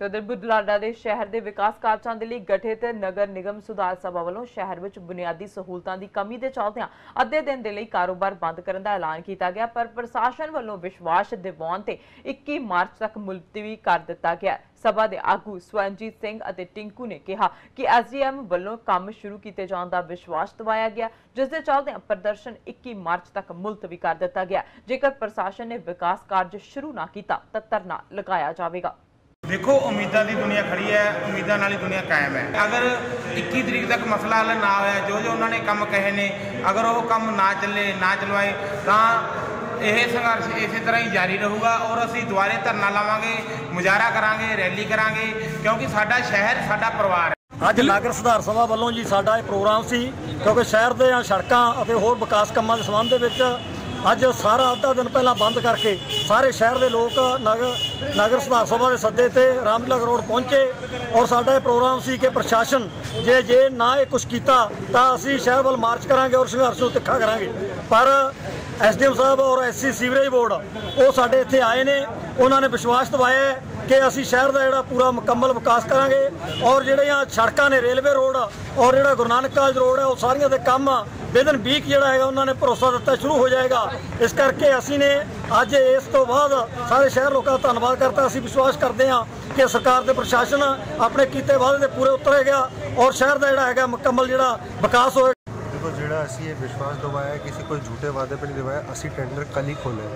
ਤੇ ਉਧਰ ਬੁਢਲਾਡਾ ਦੇ ਸ਼ਹਿਰ ਦੇ ਵਿਕਾਸ ਕਾਰਜਾਂ ਦੇ ਲਈ ਗਠਿਤ ਨਗਰ ਨਿਗਮ ਸੁਧਾਰ ਸਭਾ ਵੱਲੋਂ ਸ਼ਹਿਰ ਵਿੱਚ ਬੁਨਿਆਦੀ ਸਹੂਲਤਾਂ ਦੀ ਕਮੀ ਦੇ ਚਲਦਿਆਂ ਅੱਧੇ ਦਿਨ ਦੇ ਲਈ ਕਾਰੋਬਾਰ ਬੰਦ ਕਰਨ ਦਾ ਐਲਾਨ ਕੀਤਾ ਗਿਆ, ਪਰ ਪ੍ਰਸ਼ਾਸਨ ਵੱਲੋਂ ਵਿਸ਼ਵਾਸ ਦਿਵਾਉਣ ਤੇ 21 ਮਾਰਚ ਤੱਕ ਮੁਲਤਵੀ ਕਰ ਦਿੱਤਾ ਗਿਆ ਸਭਾ ਦੇ ਆਗੂ ਸਵਰਨਜੀਤ ਸਿੰਘ ਅਤੇ ਟਿੰਕੂ ਨੇ ਕਿਹਾ ਕਿ ਐਸਡੀਐਮ ਵੱਲੋਂ ਕੰਮ ਸ਼ੁਰੂ ਕੀਤੇ ਜਾਣ ਦਾ ਵਿਸ਼ਵਾਸ ਦਿਵਾਇਆ ਗਿਆ, ਜਿਸ ਦੇ ਚੱਲਦਿਆਂ ਪ੍ਰਦਰਸ਼ਨ 21 ਮਾਰਚ ਤੱਕ ਮੁਲਤਵੀ ਕਰ ਦਿੱਤਾ ਗਿਆ। ਜੇਕਰ ਪ੍ਰਸ਼ਾਸਨ ਨੇ ਵਿਕਾਸ ਕਾਰਜ ਸ਼ੁਰੂ ਨਾ ਕੀਤਾ ਤਾਂ ਧਰਨਾ ਲਗਾਇਆ ਜਾਵੇਗਾ। ਦੇਖੋ, ਉਮੀਦਾਂ ਦੀ ਦੁਨੀਆ ਖੜੀ ਹੈ, ਉਮੀਦਾਂ ਨਾਲ ਹੀ ਦੁਨੀਆ ਕਾਇਮ ਹੈ। ਅਗਰ 21 ਤਰੀਕ ਤੱਕ ਮਸਲਾ ਹੱਲ ਨਾ ਹੋਇਆ, ਜੋ ਜੋ ਉਹਨਾਂ ਨੇ ਕੰਮ ਕਹੇ ਨੇ, ਅਗਰ ਉਹ ਕੰਮ ਨਾ ਚੱਲੇ, ਨਾ ਚਲਵਾਏ, ਤਾਂ ਇਹ ਸੰਘਰਸ਼ ਇਸੇ ਤਰ੍ਹਾਂ ਹੀ ਜਾਰੀ ਰਹੂਗਾ ਔਰ ਅਸੀਂ ਦੁਬਾਰੇ ਧਰਨਾ ਲਾਵਾਂਗੇ, ਮੁਜ਼ਾਹਰਾ ਕਰਾਂਗੇ, ਰੈਲੀ ਕਰਾਂਗੇ, ਕਿਉਂਕਿ ਸਾਡਾ ਸ਼ਹਿਰ, ਸਾਡਾ ਪਰਿਵਾਰ ਅੱਜ ਨਗਰ ਸੁਧਾਰ ਸਭਾ ਵੱਲੋਂ ਜੀ ਸਾਡਾ ਇਹ ਪ੍ਰੋਗਰਾਮ ਸੀ, ਕਿਉਂਕਿ ਸ਼ਹਿਰ ਦੇ ਸੜਕਾਂ ਅਤੇ ਹੋਰ ਵਿਕਾਸ ਕੰਮਾਂ ਦੇ ਸੰਬੰਧ ਦੇ ਵਿੱਚ ਅੱਜ ਸਾਰਾ ਅੱਧਾ ਦਿਨ ਪਹਿਲਾਂ ਬੰਦ ਕਰਕੇ ਸਾਰੇ ਸ਼ਹਿਰ ਦੇ ਲੋਕ ਨਗਰ ਨਗਰ ਸੁਧਾਰ ਸਭਾ ਦੇ ਸੱਦੇ ਤੇ ਰਾਮਲਗ ਰੋਡ ਪਹੁੰਚੇ ਔਰ ਸਾਡਾ ਇਹ ਪ੍ਰੋਗਰਾਮ ਸੀ ਕਿ ਪ੍ਰਸ਼ਾਸਨ ਜੇ ਜੇ ਨਾ ਇਹ ਕੁਝ ਕੀਤਾ ਤਾਂ ਅਸੀਂ ਸ਼ਹਿਰ ਵੱਲ ਮਾਰਚ ਕਰਾਂਗੇ ਔਰ ਸੰਘਰਸ਼ ਨੂੰ ਤਿੱਖਾ ਕਰਾਂਗੇ। ਪਰ ਐਸਡੀਐਮ ਸਾਹਿਬ ਔਰ ਐਸਸੀ ਸੀਵਰੇਜ ਬੋਰਡ ਉਹ ਸਾਡੇ ਇੱਥੇ ਆਏ ਨੇ। ਉਹਨਾਂ ਨੇ ਵਿਸ਼ਵਾਸ ਦਿਵਾਇਆ ਕਿ ਅਸੀਂ ਸ਼ਹਿਰ ਦਾ ਜਿਹੜਾ ਪੂਰਾ ਮੁਕੰਮਲ ਵਿਕਾਸ ਕਰਾਂਗੇ ਔਰ ਜਿਹੜੀਆਂ ਸੜਕਾਂ ਨੇ ਰੇਲਵੇ ਰੋਡ ਔਰ ਜਿਹੜਾ ਗੁਰੂ ਨਾਨਕ ਕਾਲਜ ਰੋਡ ਹੈ ਉਹ ਸਾਰੀਆਂ ਦੇ ਕੰਮ ਵਿਦਨ ਵੀਕ ਜਿਹੜਾ ਹੈਗਾ, ਉਹਨਾਂ ਨੇ ਭਰੋਸਾ ਦਿੱਤਾ, ਸ਼ੁਰੂ ਹੋ ਜਾਏਗਾ। ਇਸ ਕਰਕੇ ਅਸੀਂ ਨੇ ਅੱਜ ਇਸ ਤੋਂ ਬਾਅਦ ਸਾਰੇ ਸ਼ਹਿਰ ਲੋਕਾਂ ਦਾ ਧੰਨਵਾਦ ਕਰਤਾ। ਅਸੀਂ ਵਿਸ਼ਵਾਸ ਕਰਦੇ ਹਾਂ ਕਿ ਸਰਕਾਰ ਦੇ ਪ੍ਰਸ਼ਾਸਨ ਆਪਣੇ ਕੀਤੇ ਵਾਅਦੇ ਦੇ ਪੂਰੇ ਉਤਰੇਗਾ ਔਰ ਸ਼ਹਿਰ ਦਾ ਜਿਹੜਾ ਹੈਗਾ, ਮੁਕੰਮਲ ਜਿਹੜਾ ਵਿਕਾਸ ਹੋਏਗਾ। ਜਿਹੜਾ ਅਸੀਂ ਇਹ ਵਿਸ਼ਵਾਸ ਦਵਾਇਆ ਕਿਸੇ ਕੋਈ ਝੂਠੇ ਵਾਅਦੇ ਪਰ ਨਹੀਂ ਦਵਾਇਆ, ਅਸੀਂ ਟੈਂਡਰ ਕੱਲ ਹੀ ਖੋਲੇ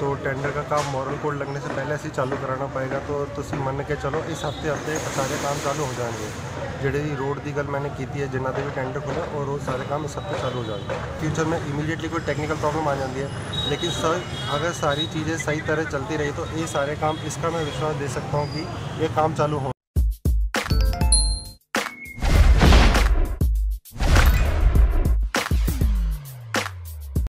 तो टेंडर का काम मॉरल कोड लगने से पहले ऐसी चालू कराना पड़ेगा। तो तुम मन के चलो, इस हफ़्ते हफ़्ते सारे काम चालू हो जाएँगे। जेडे रोड की गल मैंने की है, जिन्हें भी टेंडर खुले, और वो सारे काम इस हफ़्ते चालू हो जाएँगे। फ्यूचर में इमीडिएटली कोई टेक्निकल प्रॉब्लम आ जाती है, लेकिन सर, अगर सारी चीज़ें सही तरह चलती रही तो ये सारे काम इसका मैं विश्वास दे सकता हूँ कि ये काम चालू हो